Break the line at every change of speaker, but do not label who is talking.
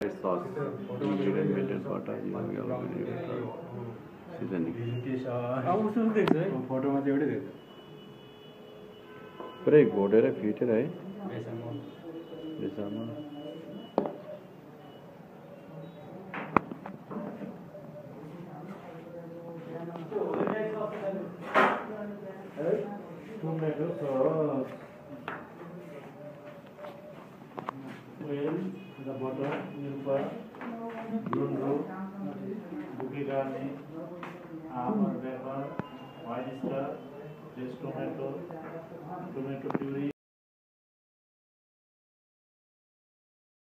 sauce, medicated butter, yellow vinegar, seasoning.
उसको देख sir
फोटोमा चाहिँ एउटै देख्छ
पुरै घोटेर फिटेर है बेसारमा
tomato sauce bookie garlic, almond pepper, white star, fresh tomato, tomato puree.